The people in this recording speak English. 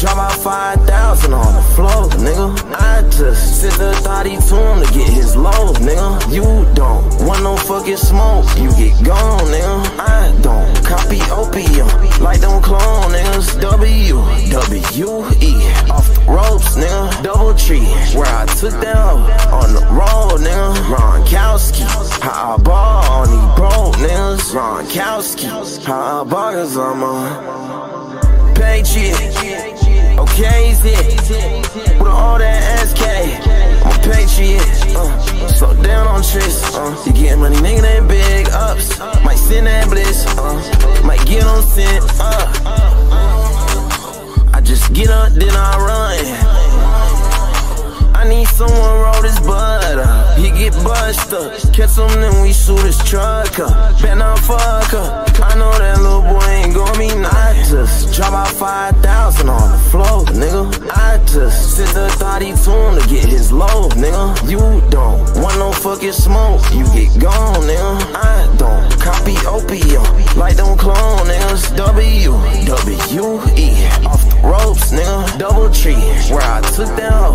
drop out 5,000 on the floor, nigga. I just sent the thotty to him to get his low, nigga. You don't want no fucking smoke, you get gone, nigga. I don't copy opium like them clone niggas. W, W, E, off the ropes, nigga. Double tree, where I took down on the road, nigga. Gronkowski, how I ball on these broke niggas. Gronkowski, how I ball cause I'm a patriot. Okay, with all that SK. I'm a patriot. Uh, slow down on tricks. Uh, you getting money, nigga, that big ups. Might send that bliss. Uh, might get on sent. Uh, I just get up, then I run. I need someone roll this bud up. He get bust up. Catch him, then we shoot his truck up. Bet not fuck up. about 5,000 on the floor, nigga. I just sent the 32 to get his load, nigga. You don't want no fucking smoke, you get gone, nigga. I don't copy opium like them clone niggas. W, W, E, off the ropes, nigga. Double tree, where I took down